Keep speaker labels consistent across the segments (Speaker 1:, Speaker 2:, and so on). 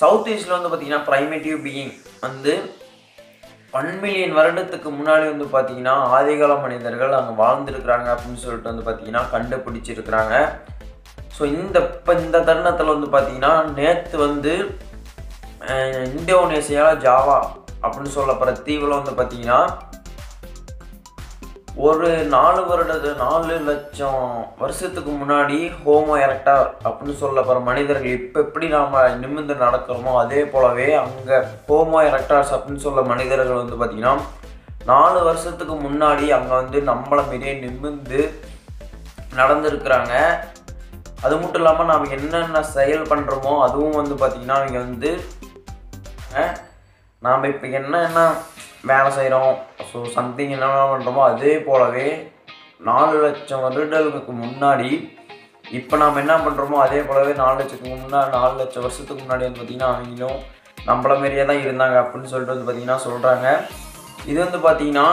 Speaker 1: South ஈஸ்டில் வந்து பார்த்தீங்கன்னா ப்ரைமேட்டிவ் பீயிங் வந்து ஒன் மில்லியன் வருடத்துக்கு முன்னாடி வந்து பார்த்திங்கன்னா ஆதிகால மனிதர்கள் அங்கே வாழ்ந்துருக்குறாங்க அப்படின்னு சொல்லிட்டு வந்து பார்த்திங்கன்னா கண்டுபிடிச்சிருக்கிறாங்க. ஸோ இந்த இப்போ இந்த தருணத்தில் வந்து பார்த்திங்கன்னா நேற்று வந்து இந்தோனேசியா இந்தோனேசியாவில் ஜாவா அப்படின்னு சொல்லப்படுற தீவில் வந்து பார்த்தீங்கன்னா ஒரு நாலு வருட நாலு லட்சம் வருஷத்துக்கு முன்னாடி ஹோமோ எரக்டார் அப்படின்னு சொல்லப்படுற மனிதர்கள் இப்போ எப்படி நாம் நிமிர்ந்து நடக்கிறோமோ அதே போலவே அங்கே ஹோமோ எரக்டார்ஸ் அப்படின்னு சொல்ல மனிதர்கள் வந்து பார்த்திங்கன்னா நாலு வருஷத்துக்கு முன்னாடி அங்கே வந்து நம்மளை மாரியே நிமிர்ந்து நடந்திருக்கிறாங்க. அது மட்டும் இல்லாமல் நாம் என்னென்ன செயல் பண்ணுறோமோ அதுவும் வந்து பார்த்திங்கன்னா அவங்க வந்து நாம் இப்போ என்னென்ன வேலை செய்கிறோம் ஸோ சம்திங் என்னென்ன பண்ணுறோமோ அதே போலவே நாலு லட்சம் வருடங்களுக்கு முன்னாடி இப்போ நாம் என்ன பண்ணுறோமோ அதே போலவே நாலு லட்சத்துக்கு முன்னாடி நாலு லட்சம் வருஷத்துக்கு முன்னாடி வந்து பார்த்திங்கன்னா அவங்களும் நம்மள மாரியே தான் இருந்தாங்க அப்படின்னு சொல்லிட்டு வந்து பார்த்திங்கன்னா சொல்கிறாங்க இது வந்து பார்த்திங்கன்னா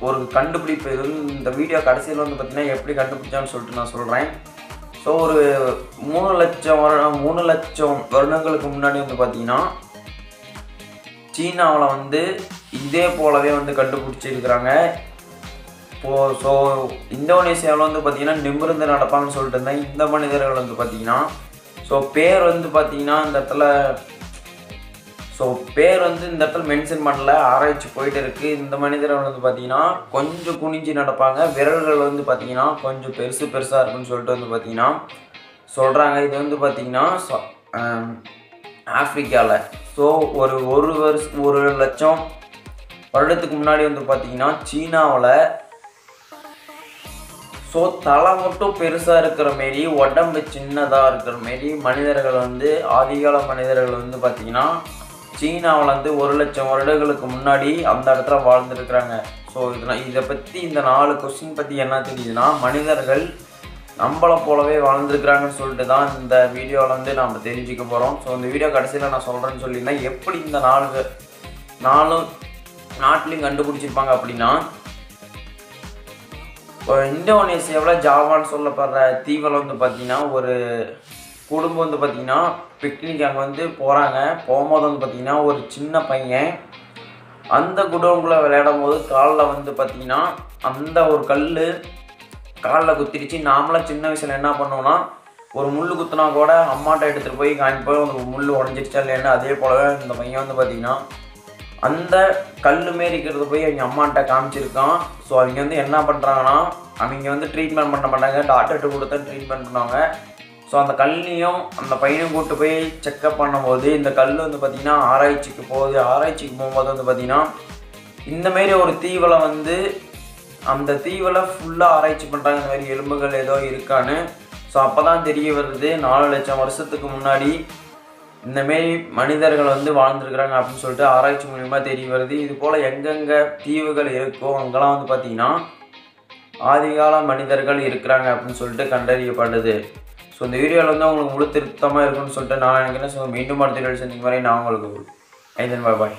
Speaker 1: ஒரு கண்டுபிடிப்பு. இது வந்து இந்த வீடியோ கடைசியில் வந்து பார்த்திங்கன்னா எப்படி கண்டுபிடிச்சான்னு சொல்லிட்டு நான் சொல்கிறேன் ஸோ ஒரு மூணு லட்சம் வருடம் மூணு லட்சம் வருடங்களுக்கு முன்னாடி வந்து பார்த்திங்கன்னா சீனாவில் வந்து இதே போலவே வந்து கண்டுபிடிச்சிருக்கிறாங்க. இப்போது ஸோ இந்தோனேசியாவில் வந்து பார்த்திங்கன்னா நிமிர்ந்து நடப்பாங்கன்னு சொல்லிட்டு இருந்தேன் இந்த மனிதர்கள் வந்து பார்த்திங்கன்னா ஸோ பேர் வந்து பார்த்திங்கன்னா இந்த இடத்துல ஸோ பேர் வந்து இந்த இடத்துல மென்ஷன் பண்ணல. ஆராய்ச்சி போயிட்டு இருக்குது இந்த மனிதர்கள் வந்து பார்த்திங்கன்னா கொஞ்சம் குனிஞ்சு நடப்பாங்க. விரல்கள் வந்து பார்த்திங்கன்னா கொஞ்சம் பெருசு பெருசாக இருக்குன்னு சொல்லிட்டு வந்து பார்த்திங்கன்னா சொல்கிறாங்க இது வந்து பார்த்திங்கன்னா ஆஃப்ரிக்காவில் ஸோ ஒரு ஒரு வருஷம் ஒரு லட்சம் வருடத்துக்கு முன்னாடி வந்து பார்த்தீங்கன்னா சீனாவில் ஸோ தலை மட்டும் பெருசாக இருக்கிற மாரி உடம்பு சின்னதாக இருக்கிற மாரி மனிதர்கள் வந்து ஆதிகால மனிதர்கள் வந்து பார்த்திங்கன்னா சீனாவில் வந்து ஒரு லட்சம் வருடங்களுக்கு முன்னாடி அந்த இடத்துல வாழ்ந்துருக்குறாங்க. ஸோ இதெல்லாம் இதை பற்றி இந்த நாலு கொஸ்டின் பற்றி என்ன தெரியுதுன்னா மனிதர்கள் நம்மளை போலவே வளர்ந்துருக்குறாங்கன்னு சொல்லிட்டு தான் இந்த வீடியோவில் வந்து நம்ம தெரிஞ்சுக்க போகிறோம் ஸோ இந்த வீடியோ கடைசியில் நான் சொல்கிறேன்னு சொல்லியிருந்தேன் எப்படி இந்த நாலு பேர் நாலு நாட்டிலையும் கண்டுபிடிச்சிருப்பாங்க அப்படின்னா இப்போ இந்தோனேசியாவில் ஜாவான்னு சொல்லப்படுற தீவில் வந்து பார்த்திங்கன்னா ஒரு குடும்பம் வந்து பார்த்திங்கன்னா பிக்னிக் அங்கே வந்து போகிறாங்க போகும்போது வந்து பார்த்திங்கன்னா ஒரு சின்ன பையன் அந்த குடோனுக்குள்ளே விளையாடும் போது காலில் வந்து பார்த்திங்கன்னா அந்த ஒரு கல் காலில் குத்திடுச்சு நாமளாம் சின்ன வயசில் என்ன பண்ணோம்னா ஒரு முள் குத்துனா கூட அம்மாட்ட எடுத்துகிட்டு போய் காமிப்போம் அந்த முள் உடஞ்சிடுச்சா இல்லைன்னு அதே போலவே இந்த பையன் வந்து பார்த்திங்கன்னா அந்த கல் மாரி இருக்கிறத போய் அவங்க அம்மாட்ட காமிச்சிருக்கான். ஸோ அவங்க வந்து என்ன பண்ணுறாங்கன்னா அவங்க வந்து ட்ரீட்மெண்ட் பண்ண மாட்டாங்க. டாக்டர்கிட்ட கொடுத்தா ட்ரீட்மெண்ட் பண்ணுவாங்க. ஸோ அந்த கல்லையும் அந்த பையனையும் கூப்பிட்டு போய் செக்கப் பண்ணும்போது இந்த கல் வந்து பார்த்திங்கன்னா ஆராய்ச்சிக்கு போகுது. ஆராய்ச்சிக்கு போகும்போது வந்து பார்த்திங்கன்னா இந்தமாரி ஒரு தீவில் வந்து அந்த தீவில் ஃபுல்லாக ஆராய்ச்சி பண்ணுறாங்க இந்த மாதிரி எலும்புகள் ஏதோ இருக்கான்னு. ஸோ அப்போ தான் தெரிய வருது நாலு லட்சம் வருஷத்துக்கு முன்னாடி இந்தமாரி மனிதர்கள் வந்து வாழ்ந்துருக்குறாங்க அப்படின்னு சொல்லிட்டு ஆராய்ச்சி மூலிமா தெரிய வருது. இது போல் எங்கெங்கே தீவுகள் இருக்கோ அங்கெல்லாம் வந்து பார்த்திங்கன்னா ஆதிகால மனிதர்கள் இருக்கிறாங்க அப்படின்னு சொல்லிட்டு கண்டறியப்படுது. ஸோ இந்த வீடியோவில் வந்து உங்களுக்கு முழு திருத்தமாக இருக்குன்னு சொல்லிட்டு நான் நினைக்கிறேன் ஸோ மீண்டும் அடுத்த வீடியோ சந்திக்கும் வரை நான் உங்களுக்கு ஐந்தன் பாய் பாய்.